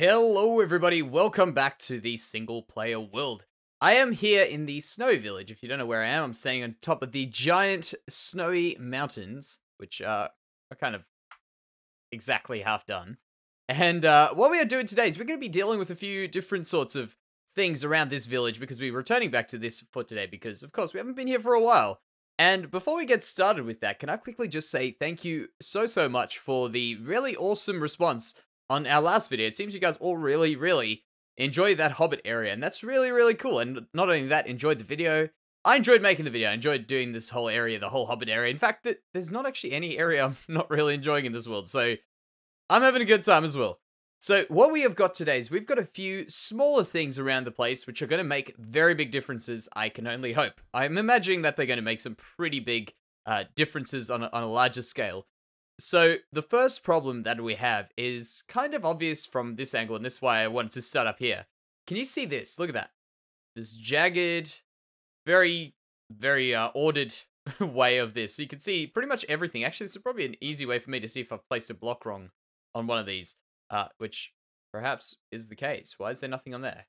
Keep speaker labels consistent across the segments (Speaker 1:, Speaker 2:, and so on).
Speaker 1: Hello everybody, welcome back to the single player world. I am here in the snow village. If you don't know where I am, I'm standing on top of the giant snowy mountains, which are kind of exactly half done. And uh, what we are doing today is we're going to be dealing with a few different sorts of things around this village because we're returning back to this for today because, of course, we haven't been here for a while. And before we get started with that, can I quickly just say thank you so, so much for the really awesome response on our last video. It seems you guys all really, really enjoy that Hobbit area, and that's really, really cool. And not only that, enjoyed the video. I enjoyed making the video. I enjoyed doing this whole area, the whole Hobbit area. In fact, there's not actually any area I'm not really enjoying in this world, so I'm having a good time as well. So what we have got today is we've got a few smaller things around the place which are going to make very big differences, I can only hope. I'm imagining that they're going to make some pretty big uh, differences on a, on a larger scale. So the first problem that we have is kind of obvious from this angle, and this is why I wanted to start up here. Can you see this? Look at that. This jagged, very, very uh, ordered way of this. So you can see pretty much everything. Actually, this is probably an easy way for me to see if I've placed a block wrong on one of these, uh, which perhaps is the case. Why is there nothing on there?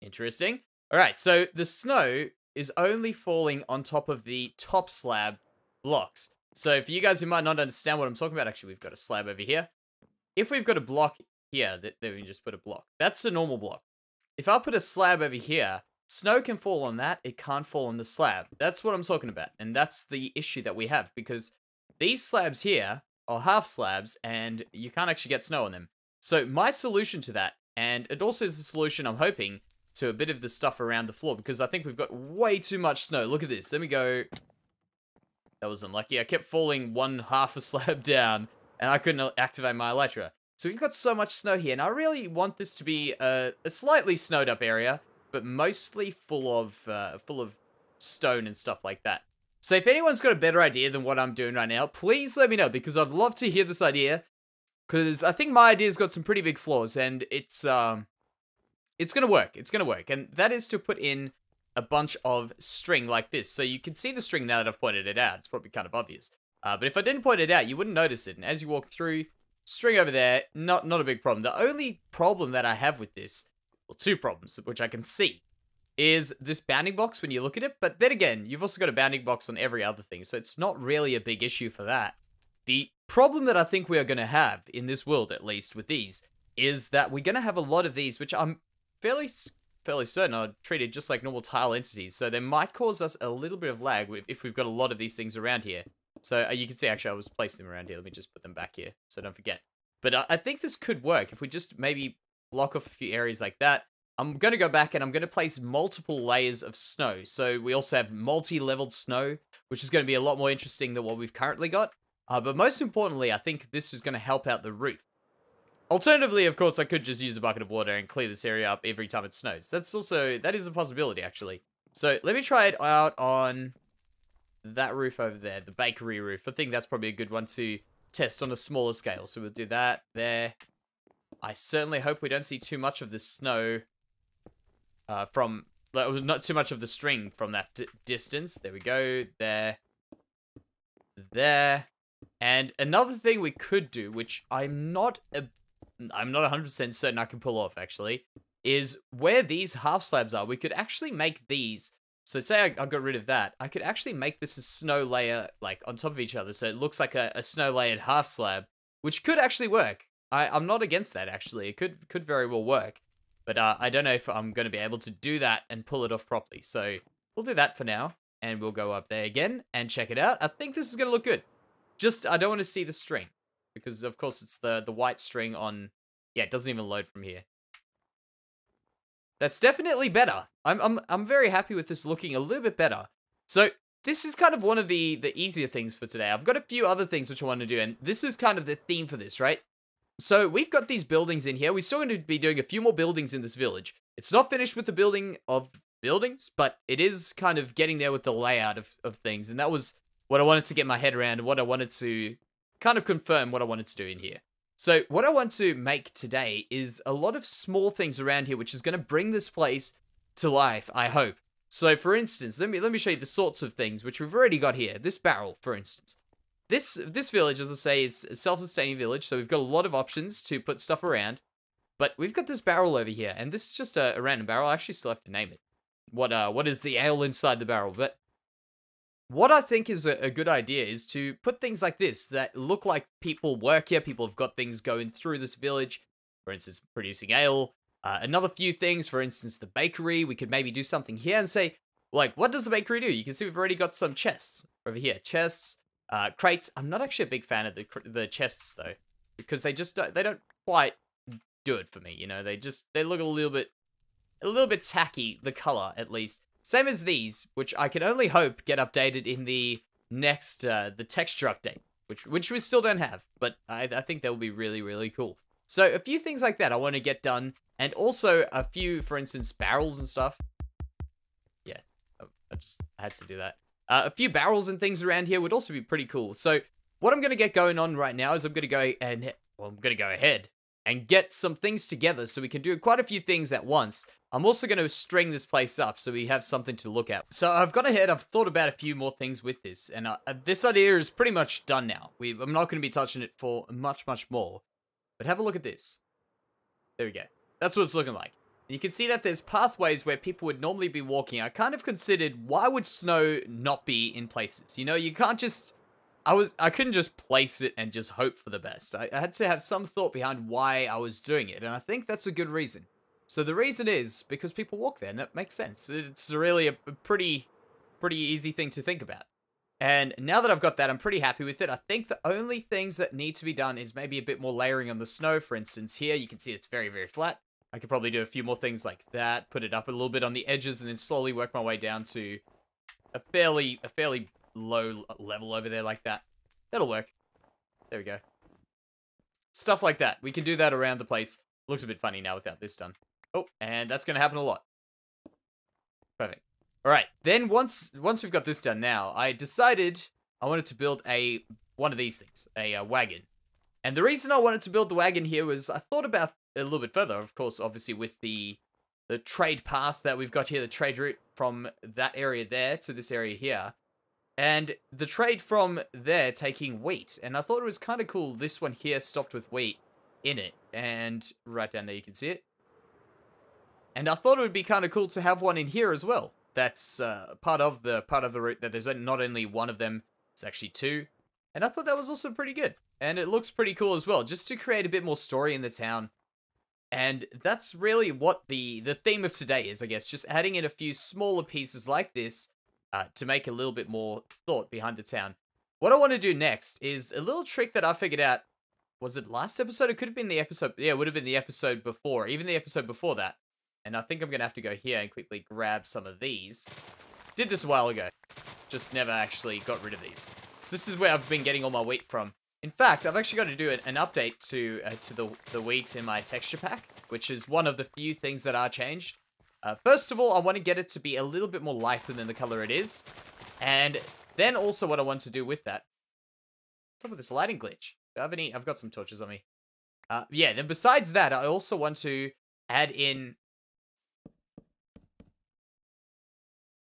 Speaker 1: Interesting. All right, so the snow is only falling on top of the top slab blocks. So for you guys who might not understand what I'm talking about, actually, we've got a slab over here. If we've got a block here, that we just put a block. That's a normal block. If I put a slab over here, snow can fall on that. It can't fall on the slab. That's what I'm talking about. And that's the issue that we have because these slabs here are half slabs and you can't actually get snow on them. So my solution to that, and it also is the solution I'm hoping to a bit of the stuff around the floor because I think we've got way too much snow. Look at this. Let me go that was unlucky. I kept falling one half a slab down, and I couldn't activate my Elytra. So we've got so much snow here, and I really want this to be a, a slightly snowed up area, but mostly full of uh, full of stone and stuff like that. So if anyone's got a better idea than what I'm doing right now, please let me know, because I'd love to hear this idea, because I think my idea's got some pretty big flaws, and it's, um, it's gonna work, it's gonna work, and that is to put in a bunch of string like this. So you can see the string now that I've pointed it out. It's probably kind of obvious. Uh, but if I didn't point it out, you wouldn't notice it. And as you walk through, string over there, not, not a big problem. The only problem that I have with this, well, two problems, which I can see, is this bounding box when you look at it. But then again, you've also got a bounding box on every other thing. So it's not really a big issue for that. The problem that I think we are going to have, in this world at least, with these, is that we're going to have a lot of these, which I'm fairly fairly certain are treated just like normal tile entities, so they might cause us a little bit of lag if we've got a lot of these things around here. So uh, you can see, actually, I was placing them around here. Let me just put them back here, so don't forget. But uh, I think this could work if we just maybe block off a few areas like that. I'm going to go back and I'm going to place multiple layers of snow. So we also have multi-leveled snow, which is going to be a lot more interesting than what we've currently got. Uh, but most importantly, I think this is going to help out the roof. Alternatively, of course, I could just use a bucket of water and clear this area up every time it snows. That's also, that is a possibility, actually. So let me try it out on that roof over there, the bakery roof. I think that's probably a good one to test on a smaller scale. So we'll do that there. I certainly hope we don't see too much of the snow uh, from, not too much of the string from that distance. There we go, there, there. And another thing we could do, which I'm not a I'm not 100% certain I can pull off, actually, is where these half slabs are, we could actually make these. So say I, I got rid of that, I could actually make this a snow layer, like, on top of each other, so it looks like a, a snow layered half slab, which could actually work. I, I'm not against that, actually. It could, could very well work. But uh, I don't know if I'm going to be able to do that and pull it off properly. So we'll do that for now. And we'll go up there again and check it out. I think this is going to look good. Just, I don't want to see the string because of course it's the the white string on yeah it doesn't even load from here. That's definitely better. I'm i'm i'm very happy with this looking a little bit better. So this is kind of one of the the easier things for today. I've got a few other things which i want to do and this is kind of the theme for this right? So we've got these buildings in here. We're still going to be doing a few more buildings in this village. It's not finished with the building of buildings but it is kind of getting there with the layout of, of things and that was what i wanted to get my head around and what i wanted to kind of confirm what I wanted to do in here. So what I want to make today is a lot of small things around here, which is going to bring this place to life, I hope. So for instance, let me let me show you the sorts of things which we've already got here. This barrel, for instance. This this village, as I say, is a self-sustaining village, so we've got a lot of options to put stuff around. But we've got this barrel over here, and this is just a, a random barrel. I actually still have to name it. What uh, what is the ale inside the barrel? But what I think is a, a, good idea is to put things like this that look like people work here. People have got things going through this village. For instance, producing ale. Uh, another few things, for instance, the bakery. We could maybe do something here and say, like, what does the bakery do? You can see we've already got some chests over here. Chests, uh, crates. I'm not actually a big fan of the the chests though, because they just don't, they don't quite do it for me. You know, they just they look a little bit a little bit tacky. The color, at least. Same as these, which I can only hope get updated in the next uh, the texture update, which which we still don't have, but I, I think that will be really really cool. So a few things like that I want to get done, and also a few, for instance, barrels and stuff. Yeah, oh, I just had to do that. Uh, a few barrels and things around here would also be pretty cool. So what I'm going to get going on right now is I'm going to go and, well, I'm going to go ahead and get some things together so we can do quite a few things at once. I'm also going to string this place up so we have something to look at. So I've gone ahead, I've thought about a few more things with this, and uh, this idea is pretty much done now. We, I'm not going to be touching it for much, much more. But have a look at this. There we go. That's what it's looking like. You can see that there's pathways where people would normally be walking. I kind of considered why would snow not be in places? You know, you can't just I was I couldn't just place it and just hope for the best. I, I, had to have some thought behind why I was doing it, and I think that's a good reason. So the reason is because people walk there, and that makes sense. It's really a, pretty pretty easy thing to think about. And now that I've got that, I'm pretty happy with it. I think the only things that need to be done is maybe a bit more layering on the snow. For instance, here you can see it's very, very flat. I could probably do a few more things like that, put it up a little bit on the edges, and then slowly work my way down to a fairly, a fairly low level over there like that. That'll work. There we go. Stuff like that. We can do that around the place. Looks a bit funny now without this done. Oh, and that's going to happen a lot. Perfect. All right. Then once once we've got this done now, I decided I wanted to build a one of these things, a, a wagon. And the reason I wanted to build the wagon here was I thought about a little bit further, of course, obviously with the the trade path that we've got here, the trade route from that area there to this area here. And the trade from there taking wheat. And I thought it was kind of cool. This one here stopped with wheat in it. And right down there you can see it. And I thought it would be kind of cool to have one in here as well. That's uh, part of the part of the route that there's not only one of them, it's actually two. And I thought that was also pretty good. And it looks pretty cool as well, just to create a bit more story in the town. And that's really what the, the theme of today is, I guess. Just adding in a few smaller pieces like this uh, to make a little bit more thought behind the town. What I want to do next is a little trick that I figured out. Was it last episode? It could have been the episode. Yeah, it would have been the episode before, even the episode before that. And I think I'm going to have to go here and quickly grab some of these. Did this a while ago. Just never actually got rid of these. So this is where I've been getting all my wheat from. In fact, I've actually got to do an, update to uh, to the, the wheat in my texture pack, which is one of the few things that are changed. Uh, first of all, I want to get it to be a little bit more lighter than the color it is. And then also what I want to do with that. What's up with this lighting glitch? Do I have any? I've got some torches on me. Uh, yeah, then besides that, I also want to add in...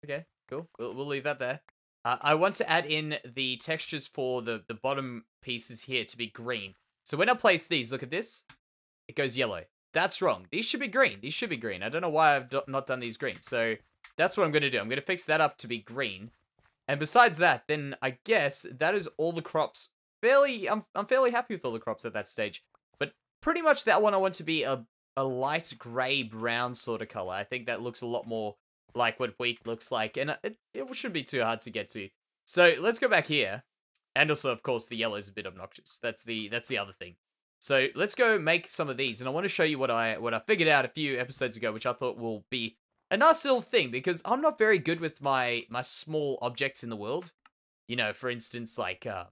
Speaker 1: Okay, cool. We'll, we'll leave that there. Uh, I want to add in the textures for the, the bottom pieces here to be green. So when I place these, look at this. It goes yellow. That's wrong. These should be green. These should be green. I don't know why I've not done these green. So that's what I'm going to do. I'm going to fix that up to be green. And besides that, then I guess that is all the crops. Fairly, I'm, I'm fairly happy with all the crops at that stage. But pretty much that one I want to be a, a light gray brown sort of color. I think that looks a lot more like what wheat looks like, and it, it shouldn't be too hard to get to. So let's go back here. And also, of course, the yellow is a bit obnoxious. That's the that's the other thing. So let's go make some of these, and I want to show you what I what I figured out a few episodes ago, which I thought will be a nice little thing because I'm not very good with my my small objects in the world. You know, for instance, like uh,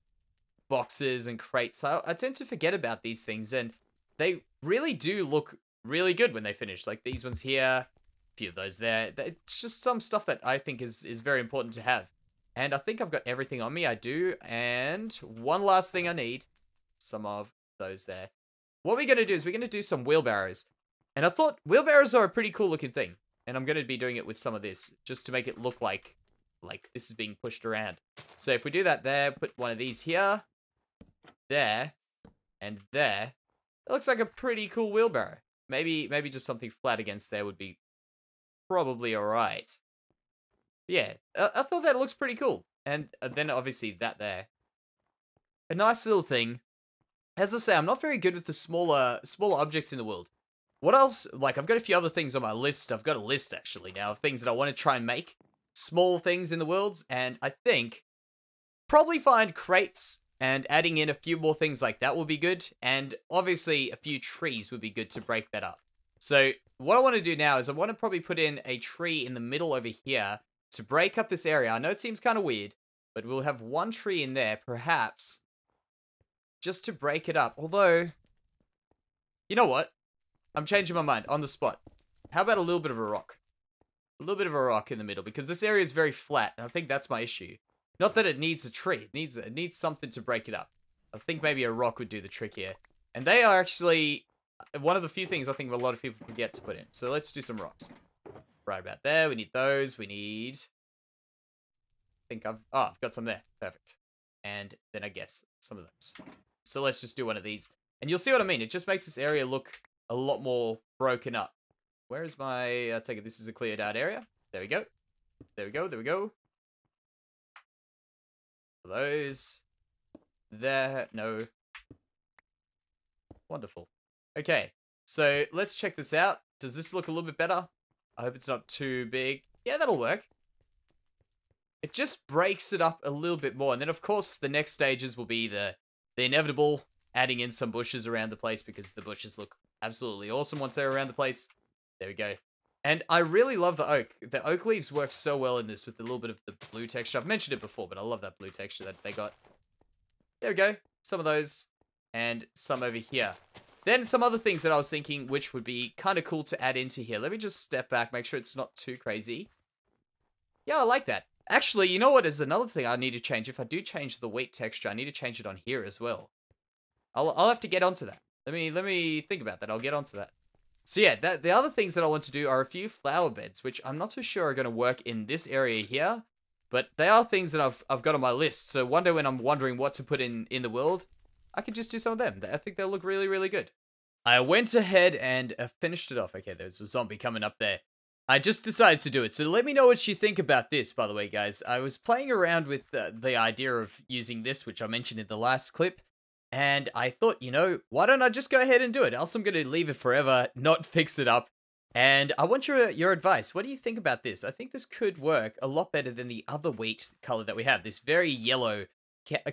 Speaker 1: boxes and crates. I, I tend to forget about these things, and they really do look really good when they finish. Like these ones here, few of those there. It's just some stuff that I think is, is very important to have. And I think I've got everything on me. I do. And one last thing I need. Some of those there. What we're going to do is we're going to do some wheelbarrows. And I thought wheelbarrows are a pretty cool looking thing. And I'm going to be doing it with some of this. Just to make it look like like this is being pushed around. So if we do that there, put one of these here. There. And there. It looks like a pretty cool wheelbarrow. Maybe maybe just something flat against there would be probably alright. Yeah, I, I thought that looks pretty cool. And uh, then obviously that there. A nice little thing. As I say, I'm not very good with the smaller smaller objects in the world. What else? Like, I've got a few other things on my list. I've got a list, actually, now of things that I want to try and make. Small things in the worlds. And I think probably find crates and adding in a few more things like that will be good. And obviously, a few trees would be good to break that up. So what I want to do now is I want to probably put in a tree in the middle over here to break up this area. I know it seems kind of weird, but we'll have one tree in there, perhaps, just to break it up. Although, you know what? I'm changing my mind on the spot. How about a little bit of a rock? A little bit of a rock in the middle, because this area is very flat. I think that's my issue. Not that it needs a tree. It needs, it needs something to break it up. I think maybe a rock would do the trick here. And they are actually one of the few things I think a lot of people forget to put in. So let's do some rocks. Right about there. We need those. We need... I think I've... Oh, I've got some there. Perfect. And then I guess some of those. So let's just do one of these. And you'll see what I mean. It just makes this area look a lot more broken up. Where is my... I take it this is a cleared out area. There we go. There we go. There we go. Those. There. No. Wonderful. Okay. So let's check this out. Does this look a little bit better? I hope it's not too big. Yeah, that'll work. It just breaks it up a little bit more. And then, of course, the next stages will be the, the inevitable adding in some bushes around the place because the bushes look absolutely awesome once they're around the place. There we go. And I really love the oak. The oak leaves work so well in this with a little bit of the blue texture. I've mentioned it before, but I love that blue texture that they got. There we go. Some of those. And some over here. Then some other things that I was thinking which would be kind of cool to add into here. Let me just step back, make sure it's not too crazy. Yeah, I like that. Actually, you know what is another thing I need to change? If I do change the wheat texture, I need to change it on here as well. I'll, I'll have to get onto that. Let me let me think about that. I'll get onto that. So yeah, that, the other things that I want to do are a few flower beds, which I'm not too sure are going to work in this area here. But they are things that I've, I've got on my list. So one day when I'm wondering what to put in, in the world, I can just do some of them. I think they'll look really, really good. I went ahead and uh, finished it off. Okay, there's a zombie coming up there. I just decided to do it. So let me know what you think about this, by the way, guys. I was playing around with uh, the idea of using this, which I mentioned in the last clip. And I thought, you know, why don't I just go ahead and do it? Else I'm going to leave it forever, not fix it up. And I want your your advice. What do you think about this? I think this could work a lot better than the other wheat color that we have. This very yellow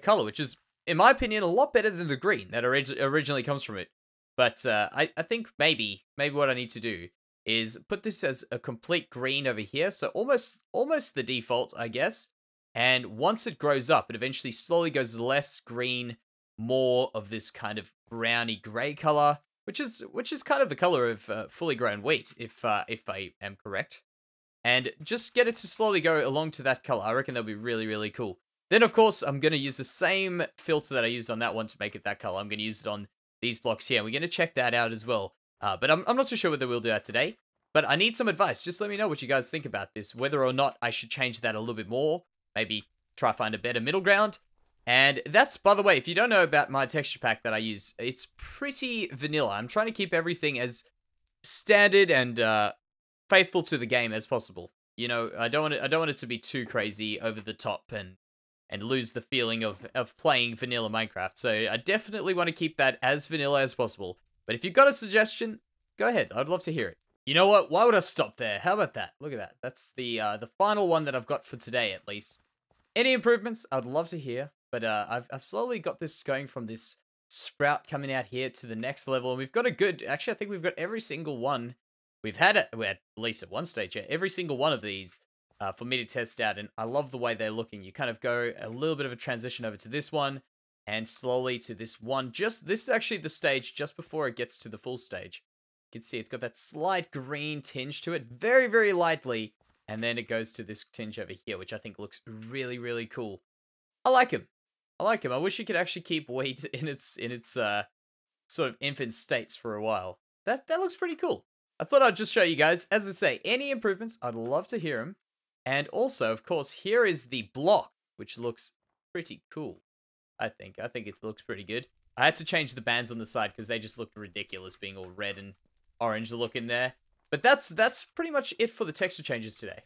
Speaker 1: color, which is, in my opinion, a lot better than the green that orig originally comes from it. But uh, I, I think maybe, maybe what I need to do is put this as a complete green over here. So almost, almost the default, I guess. And once it grows up, it eventually slowly goes less green, more of this kind of browny gray color, which is which is kind of the color of uh, fully grown wheat, if uh, if I am correct. And just get it to slowly go along to that color. I reckon that'll be really, really cool. Then, of course, I'm going to use the same filter that I used on that one to make it that color. I'm going to use it on these blocks here. We're going to check that out as well. Uh, but I'm, I'm not so sure whether we'll do that today. But I need some advice. Just let me know what you guys think about this. Whether or not I should change that a little bit more. Maybe try find a better middle ground. And that's, by the way, if you don't know about my texture pack that I use, it's pretty vanilla. I'm trying to keep everything as standard and uh, faithful to the game as possible. You know, I don't want it, I don't want it to be too crazy over the top and and lose the feeling of of playing vanilla Minecraft. So I definitely want to keep that as vanilla as possible. But if you've got a suggestion, go ahead. I'd love to hear it. You know what? Why would I stop there? How about that? Look at that. That's the uh, the final one that I've got for today, at least. Any improvements? I'd love to hear. But uh, I've, I've slowly got this going from this sprout coming out here to the next level. And we've got a good, actually, I think we've got every single one. We've had it, we had at least at one stage, yeah, every single one of these uh, for me to test out. And I love the way they're looking. You kind of go a little bit of a transition over to this one and slowly to this one. Just This is actually the stage just before it gets to the full stage. You can see it's got that slight green tinge to it, very, very lightly. And then it goes to this tinge over here, which I think looks really, really cool. I like him. I like him. I wish he could actually keep wheat in its in its uh sort of infant states for a while. That that looks pretty cool. I thought I'd just show you guys. As I say, any improvements, I'd love to hear them. And also, of course, here is the block, which looks pretty cool. I think. I think it looks pretty good. I had to change the bands on the side because they just looked ridiculous being all red and orange looking there. But that's that's pretty much it for the texture changes today.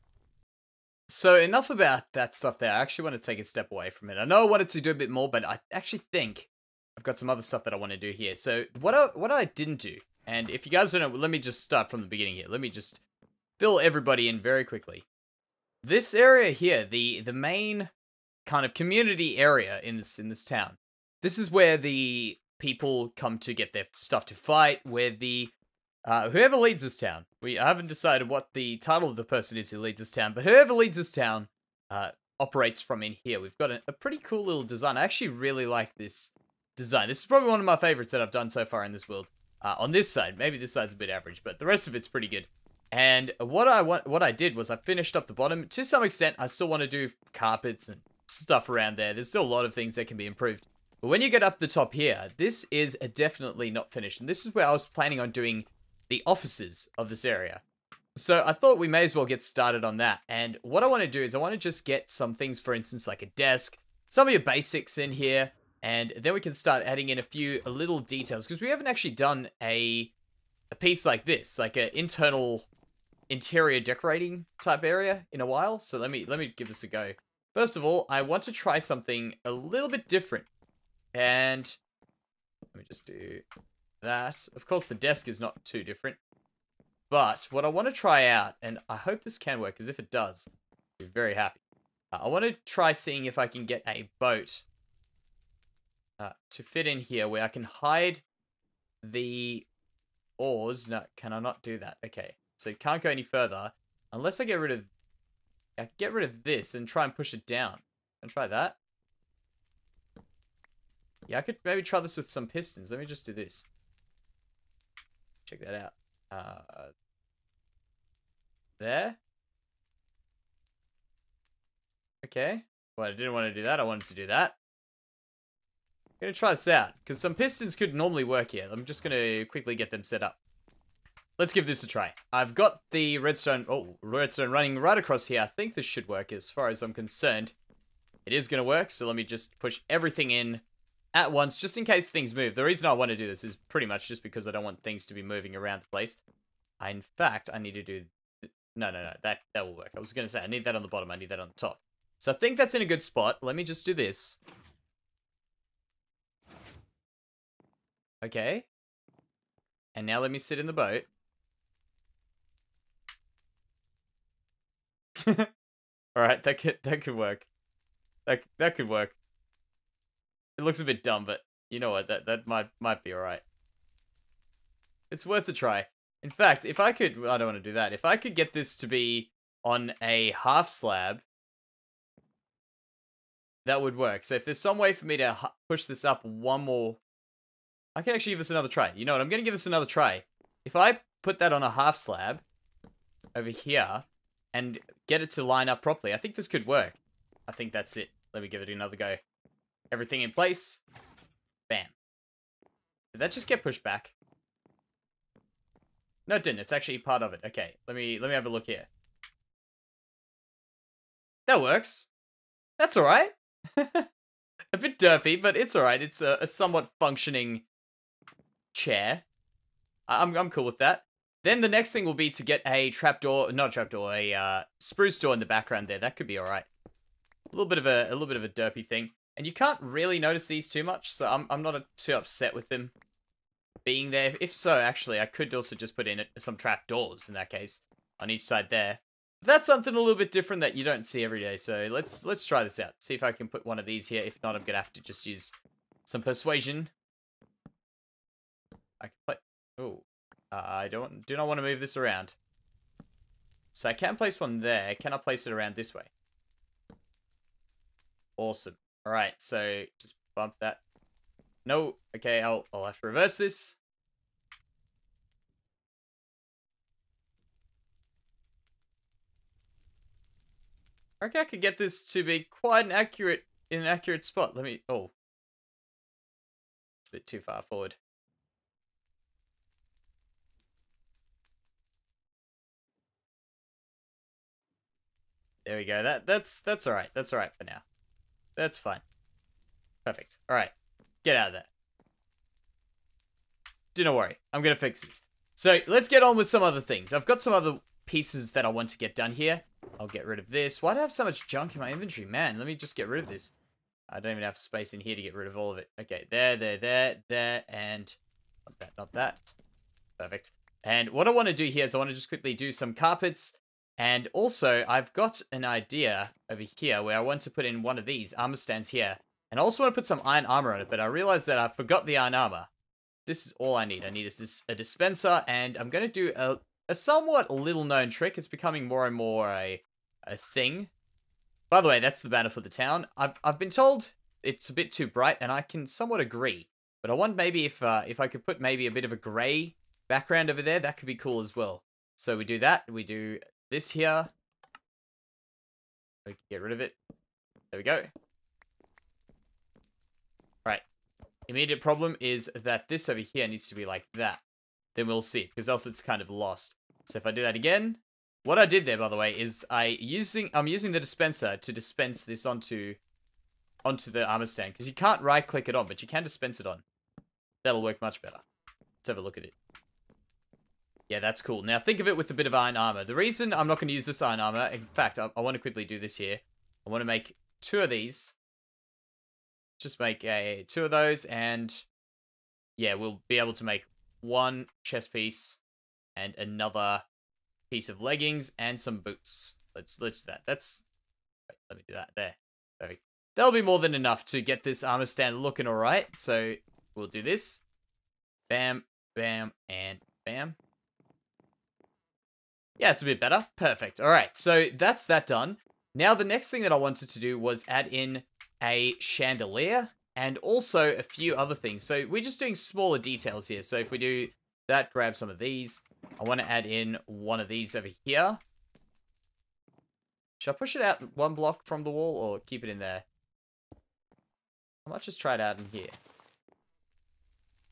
Speaker 1: So enough about that stuff there. I actually want to take a step away from it. I know I wanted to do a bit more, but I actually think I've got some other stuff that I want to do here. So what I, what I didn't do, and if you guys don't know, let me just start from the beginning here. Let me just fill everybody in very quickly. This area here, the the main kind of community area in this in this town. This is where the people come to get their stuff to fight, where the uh, whoever leads this town, we haven't decided what the title of the person is who leads this town, but whoever leads this town uh, operates from in here. We've got a, a, pretty cool little design. I actually really like this design. This is probably one of my favorites that I've done so far in this world. Uh, on this side, maybe this side's a bit average, but the rest of it's pretty good. And what I what I did was I finished up the bottom. To some extent, I still want to do carpets and stuff around there. There's still a lot of things that can be improved. But when you get up the top here, this is definitely not finished. And this is where I was planning on doing the offices of this area. So I thought we may as well get started on that. And what I want to do is I want to just get some things, for instance, like a desk, some of your basics in here, and then we can start adding in a few little details because we haven't actually done a a piece like this, like an internal interior decorating type area in a while. So let me let me give this a go. First of all, I want to try something a little bit different. And let me just do that. Of course, the desk is not too different. But what I want to try out, and I hope this can work, because if it does, I'll be very happy. Uh, I want to try seeing if I can get a boat uh, to fit in here where I can hide the oars. No, can I not do that? Okay, so it can't go any further unless I get rid of I get rid of this and try and push it down. And try that. Yeah, I could maybe try this with some pistons. Let me just do this. Check that out. Uh, there. Okay. Well, I didn't want to do that. I wanted to do that. I'm going to try this out. Because some pistons could normally work here. I'm just going to quickly get them set up. Let's give this a try. I've got the redstone, oh, redstone running right across here. I think this should work as far as I'm concerned. It is going to work, so let me just push everything in at once, just in case things move. The reason I want to do this is pretty much just because I don't want things to be moving around the place. I, in fact, I need to do... No, no, no, that, that will work. I was going to say, I need that on the bottom, I need that on the top. So I think that's in a good spot. Let me just do this. Okay. And now let me sit in the boat. Alright, that could that could work. That that could work. It looks a bit dumb, but you know what? That that might might be alright. It's worth a try. In fact, if I could, I don't want to do that. If I could get this to be on a half slab, that would work. So if there's some way for me to push this up one more, I can actually give this another try. You know what? I'm going to give this another try. If I put that on a half slab over here and get it to line up properly, I think this could work. I think that's it. Let me give it another go. Everything in place. Bam. Did that just get pushed back? No, it didn't. It's actually part of it. Okay, let me let me have a look here. That works. That's all right. a bit derpy, but it's all right. It's a, a somewhat functioning chair. I'm I'm cool with that. Then the next thing will be to get a trapdoor, not a trapdoor, a uh, spruce door in the background there. That could be all right. A little bit of a, a little bit of a derpy thing. And you can't really notice these too much, so I'm, I'm not too upset with them being there. If so, actually, I could also just put in some trap doors in that case on each side there. That's something a little bit different that you don't see every day. So let's let's try this out. See if I can put one of these here. If not, I'm gonna have to just use some persuasion. I can play. Oh, Uh, I don't do not want to move this around. So I can place one there. Can I place it around this way? Awesome. All right, so just bump that. No, okay, I'll, I'll have to reverse this. I reckon I could get this to be quite an accurate, in an accurate spot. Let me, oh. It's a bit too far forward. There we go. That that's that's all right. That's all right for now. That's fine. Perfect. All right. Get out of there. Do not worry. I'm going to fix this. So let's get on with some other things. I've got some other pieces that I want to get done here. I'll get rid of this. Why do I have so much junk in my inventory? Man, let me just get rid of this. I don't even have space in here to get rid of all of it. Okay, there, there, there, there, and not that, not that. Perfect. And what I want to do here is I want to just quickly do some carpets. And also, I've got an idea over here where I want to put in one of these armor stands here. And I also want to put some iron armor on it, but I realized that I forgot the iron armor. This is all I need. I need a, a dispenser, and I'm going to do a, a somewhat little known trick. It's becoming more and more a, a thing. By the way, that's the banner for the town. I've, I've been told it's a bit too bright, and I can somewhat agree. But I want maybe if uh, if I could put maybe a bit of a grey background over there, that could be cool as well. So we do that. We do this here. Get rid of it. There we go. Right. Immediate problem is that this over here needs to be like that. Then we'll see, because else it's kind of lost. So if I do that again, what I did there, by the way, is I using I'm using the dispenser to dispense this onto onto the armor stand because you can't right click it on, but you can dispense it on. That'll work much better. Let's have a look at it. Yeah, that's cool. Now, think of it with a bit of iron armor. The reason I'm not going to use this iron armor, in fact, I, I want to quickly do this here. I want to make two of these. Just make a two of those, and yeah, we'll be able to make one chest piece and another piece of leggings and some boots. Let's let's do that. That's wait, let me do that there. Perfect. That'll be more than enough to get this armor stand looking alright. So we'll do this. Bam, bam, and bam. Yeah, it's a bit better. Perfect. All right, so that's that done. Now, the next thing that I wanted to do was add in a chandelier and also a few other things. So we're just doing smaller details here. So if we do that, grab some of these. I want to add in one of these over here. Should I push it out one block from the wall or keep it in there? I might just try it out in here.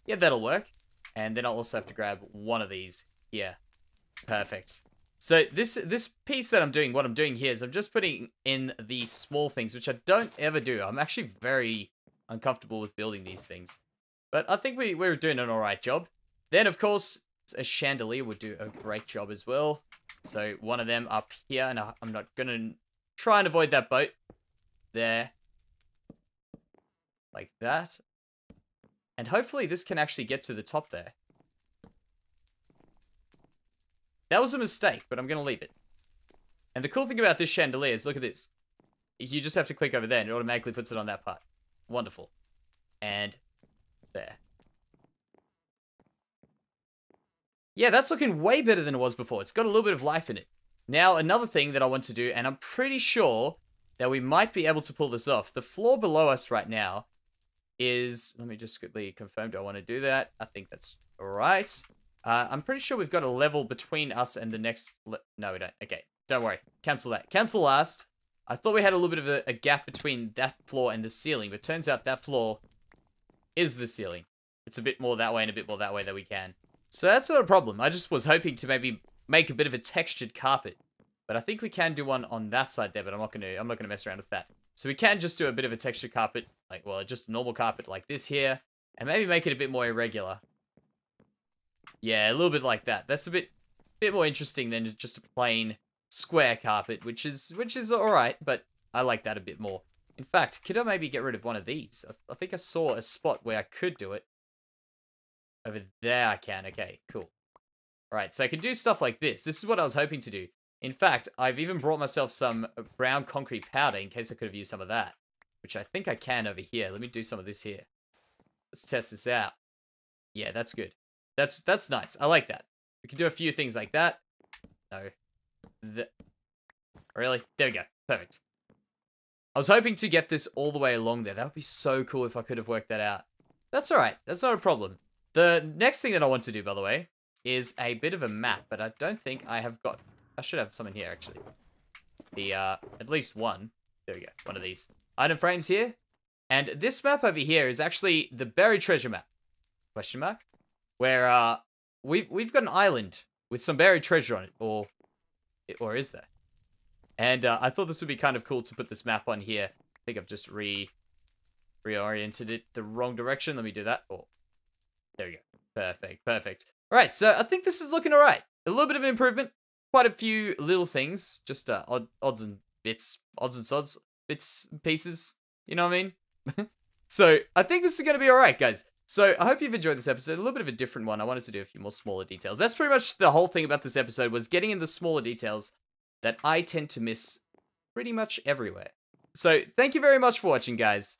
Speaker 1: Yeah, that'll work. And then I'll also have to grab one of these here. Perfect. So this this piece that I'm doing, what I'm doing here is I'm just putting in the small things, which I don't ever do. I'm actually very uncomfortable with building these things. But I think we, we're doing an alright job. Then, of course, a chandelier would do a great job as well. So one of them up here, and I'm not going to try and avoid that boat. There. Like that. And hopefully this can actually get to the top there. That was a mistake, but I'm going to leave it. And the cool thing about this chandelier is, look at this. You just have to click over there and it automatically puts it on that part. Wonderful. And there. Yeah, that's looking way better than it was before. It's got a little bit of life in it. Now, another thing that I want to do, and I'm pretty sure that we might be able to pull this off. The floor below us right now is... Let me just quickly confirm, do I want to do that? I think that's alright. Uh, I'm pretty sure we've got a level between us and the next... no, we don't. Okay, don't worry. Cancel that. Cancel last. I thought we had a little bit of a, a gap between that floor and the ceiling, but turns out that floor is the ceiling. It's a bit more that way and a bit more that way that we can. So that's not a problem. I just was hoping to maybe make a bit of a textured carpet. But I think we can do one on that side there, but I'm not gonna I'm not gonna mess around with that. So we can just do a bit of a textured carpet, like well, just normal carpet like this here, and maybe make it a bit more irregular. Yeah, a little bit like that. That's a bit bit more interesting than just a plain square carpet, which is which is alright, but I like that a bit more. In fact, could I maybe get rid of one of these? I, I think I saw a spot where I could do it. Over there I can. Okay, cool. Alright, so I can do stuff like this. This is what I was hoping to do. In fact, I've even brought myself some uh, brown concrete powder in case I could have used some of that. Which I think I can over here. Let me do some of this here. Let's test this out. Yeah, that's good. That's that's nice. I like that. We can do a few things like that. No. The really? There we go. Perfect. I was hoping to get this all the way along there. That would be so cool if I could have worked that out. That's alright. That's not a problem. The next thing that I want to do, by the way, is a bit of a map, but I don't think I have got... I should have some in here, actually. The, uh, at least one. There we go. One of these. Item frames here. And this map over here is actually the buried treasure map. Question mark? Where uh, we've we've got an island with some buried treasure on it, or or is there? And uh, I thought this would be kind of cool to put this map on here. I think I've just re reoriented it the wrong direction. Let me do that. Oh, there we go. Perfect, perfect. Alright, so I think this is looking alright. A little bit of improvement. Quite a few little things. Just uh, odd, odds and bits. Odds and sods. Bits and pieces. You know what I mean? so, I think this is going to be alright, guys. So, I hope you've enjoyed this episode. A little bit of a different one. I wanted to do a few more smaller details. That's pretty much the whole thing about this episode was getting in the smaller details that I tend to miss pretty much everywhere. So, thank you very much for watching, guys.